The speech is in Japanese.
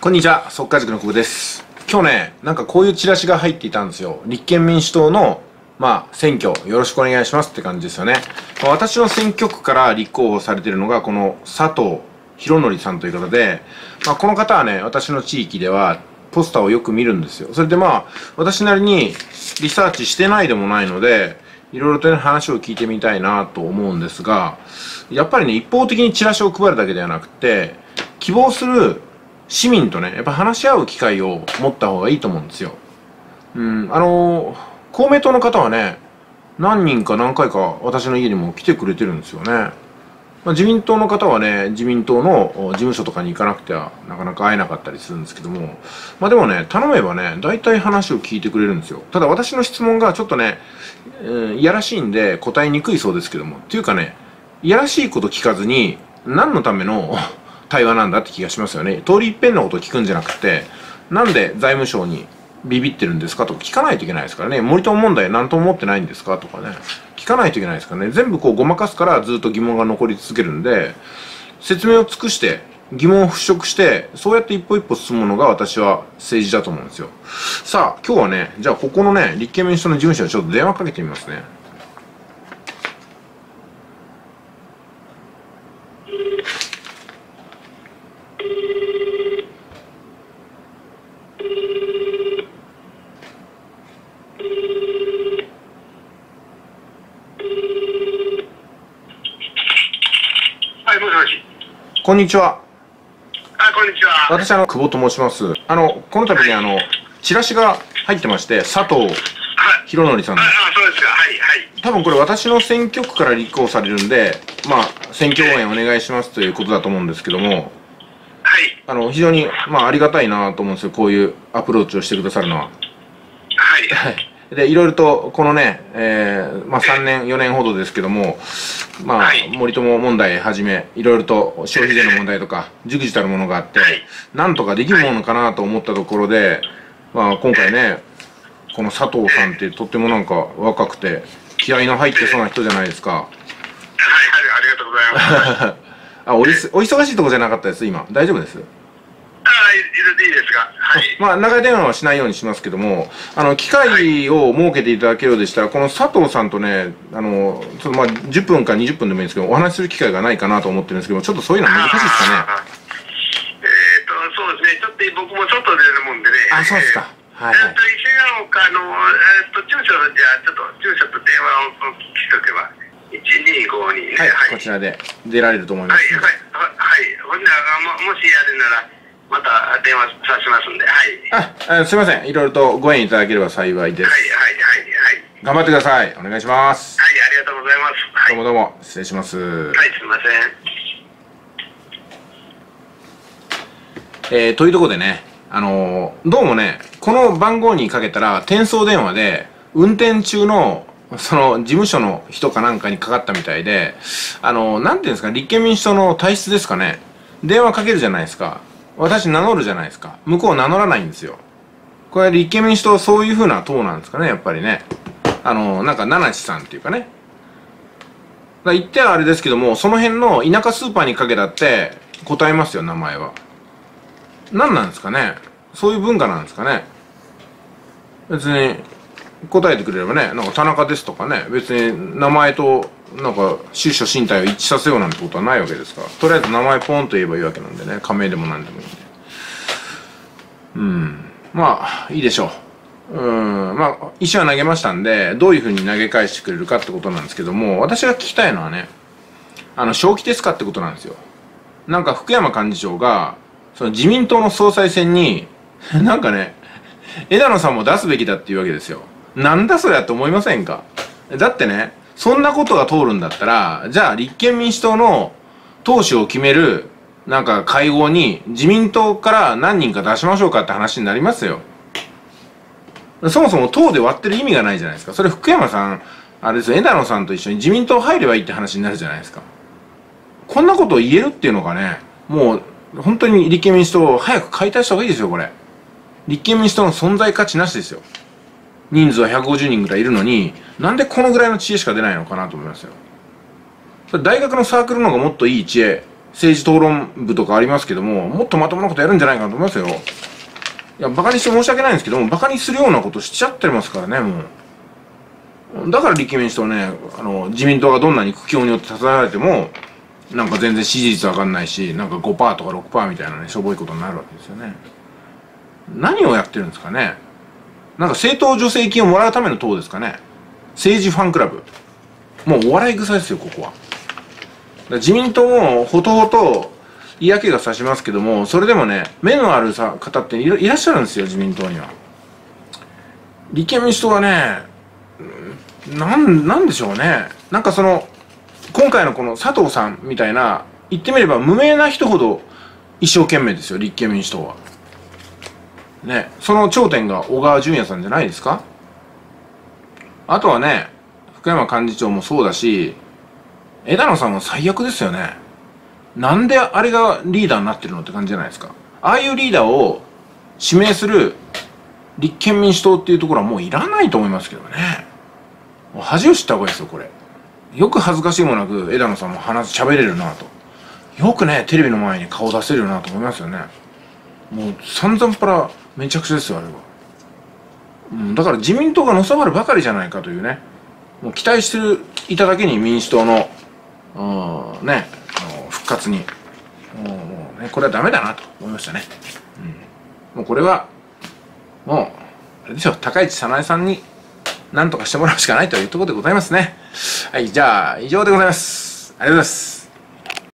こんにちは、速稼塾の久保です。今日ね、なんかこういうチラシが入っていたんですよ。立憲民主党の、まあ、選挙、よろしくお願いしますって感じですよね。まあ私の選挙区から立候補されているのが、この佐藤博則さんという方で、まあ、この方はね、私の地域では、ポスターをよく見るんですよ。それでまあ、私なりにリサーチしてないでもないので、いろいろとね、話を聞いてみたいなと思うんですが、やっぱりね、一方的にチラシを配るだけではなくて、希望する市民とね、やっぱ話し合う機会を持った方がいいと思うんですよ。うん、あの公明党の方はね、何人か何回か私の家にも来てくれてるんですよね。まあ、自民党の方はね、自民党の事務所とかに行かなくてはなかなか会えなかったりするんですけども、まあでもね、頼めばね、大体話を聞いてくれるんですよ。ただ私の質問がちょっとね、うん、いやらしいんで答えにくいそうですけども、っていうかね、いやらしいこと聞かずに、何のための対話なんだって気がしますよね。通り一遍のことを聞くんじゃなくて、なんで財務省にビビってるんですか？とか聞かないといけないですからね。森友問題何とも思ってないんですか？とかね。聞かないといけないですからね。全部こうごまかすからずっと疑問が残り続けるんで、説明を尽くして、疑問を払拭して、そうやって一歩一歩進むのが私は政治だと思うんですよ。さあ、今日はね、じゃあここのね、立憲民主党の事務所にちょっと電話かけてみますね。はい、もしもし。こんにちは。あ、こんにちは。私、あの、久保と申します。あの、この度にあの、チラシが入ってまして、佐藤はい。博則さんあ、の。あそうですか。はい、はい。多分これ私の選挙区から立候補されるんで、まあ、選挙応援お願いしますということだと思うんですけども、はい。あの、非常に、まあ、ありがたいなと思うんですよ。こういうアプローチをしてくださるのは。はい。はい。で、いろいろと、このね、えー、まあ、3年、4年ほどですけども、まあは、い森友問題はじめ、いろいろと消費税の問題とか、熟知たるものがあってはい、なんとかできるものかなと思ったところで、まあ、今回ね、この佐藤さんってとってもなんか若くて、気合の入ってそうな人じゃないですか。はい、はい、ありがとうございます。あ、おお忙しいとこじゃなかったです、今。大丈夫です？入れていいですか。はい。まあ、長い電話はしないようにしますけども、あの、機会を設けていただけるようでしたら、この佐藤さんとね、あの、ちょっとまあ、10分か20分でもいいんですけど、お話しする機会がないかなと思ってるんですけど、ちょっとそういうの難しいですかね？あえっ、と、そうですね。ちょっと僕も外出るもんでね。あ、そうですか。はいはいえっ、。と、石ヶ丘の、えっ、と、住所、じゃあ、ちょっと、住所と電話をお聞きしとけば。1252ね。はい、はい。こちらで出られると思いまはい、す。はい、はい。ほんなら、ももしやるなら、また電話さしますんで、はい。あ、あすいません。いろいろとご縁いただければ幸いです。はい、はい、はい、はい。頑張ってください。お願いします。はい、ありがとうございます。はい。どうもどうも、失礼します。はい、すみません。えー、というところでね、あのーどうもね、この番号にかけたら、転送電話で、運転中の、その、事務所の人かなんかにかかったみたいで、あのーなんていうんですか、立憲民主党の体質ですかね。電話かけるじゃないですか。私名乗るじゃないですか。向こう名乗らないんですよ。これ立憲民主党そういう風な党なんですかね、やっぱりね。あのなんか、七地さんっていうかね。だ言ってはあれですけども、その辺の田舎スーパーにかけたって答えますよ、名前は。何なんですかねそういう文化なんですかね別に答えてくれればねなんか田中ですとかね別に名前となんか出所身体を一致させようなんてことはないわけですからとりあえず名前ポンと言えばいいわけなんでね仮名でも何でもうん。まあいいでしょう。うん。まあ石は投げましたんでどういうふうに投げ返してくれるかってことなんですけども私が聞きたいのはねあの正気ですかってことなんですよ。なんか福山幹事長がその自民党の総裁選に、なんかね、枝野さんも出すべきだっていうわけですよ。なんだそりゃって思いませんか？だってね、そんなことが通るんだったら、じゃあ立憲民主党の党首を決める、なんか会合に自民党から何人か出しましょうかって話になりますよ。そもそも党で割ってる意味がないじゃないですか。それ福山さん、あれですよ、枝野さんと一緒に自民党入ればいいって話になるじゃないですか。こんなことを言えるっていうのがね、もう、本当に立憲民主党を早く解体した方がいいですよ、これ。立憲民主党の存在価値なしですよ。人数は150人ぐらいいるのに、なんでこのぐらいの知恵しか出ないのかなと思いますよ。大学のサークルの方がもっといい知恵、政治討論部とかありますけども、もっとまともなことやるんじゃないかなと思いますよ。いや、馬鹿にして申し訳ないんですけども、馬鹿にするようなことしちゃってますからね、もう。だから立憲民主党ね、あの、自民党がどんなに苦境によって立たられても、なんか全然支持率上がんないし、なんか5%とか6%みたいなね、しょぼいことになるわけですよね。何をやってるんですかね。なんか政党助成金をもらうための党ですかね。政治ファンクラブ。もうお笑い草ですよ、ここは。自民党もほとほと嫌気がさしますけども、それでもね、目のあるさ方っていらっしゃるんですよ、自民党には。立憲民主党はね、なん、なんでしょうね。なんかその、今回のこの佐藤さんみたいな、言ってみれば無名な人ほど一生懸命ですよ、立憲民主党は。ね、その頂点が小川淳也さんじゃないですかあとはね、福山幹事長もそうだし、枝野さんは最悪ですよね。なんであれがリーダーになってるのって感じじゃないですか。ああいうリーダーを指名する立憲民主党っていうところはもういらないと思いますけどね。もう恥を知った方がいいですよ、これ。よく恥ずかしいもなく枝野さんも話、喋れるなと。よくね、テレビの前に顔出せるなと思いますよね。もう散々パラめちゃくちゃですよ、あれは。うん、だから自民党がのさばるばかりじゃないかというね。もう期待していただけに民主党の、うん、ね、復活に。もうね、これはダメだなと思いましたね。うん。もうこれは、もう、あれでしょう、高市早苗さんに何とかしてもらうしかないというところでございますね。はい、じゃあ、以上でございます。ありがとうございます。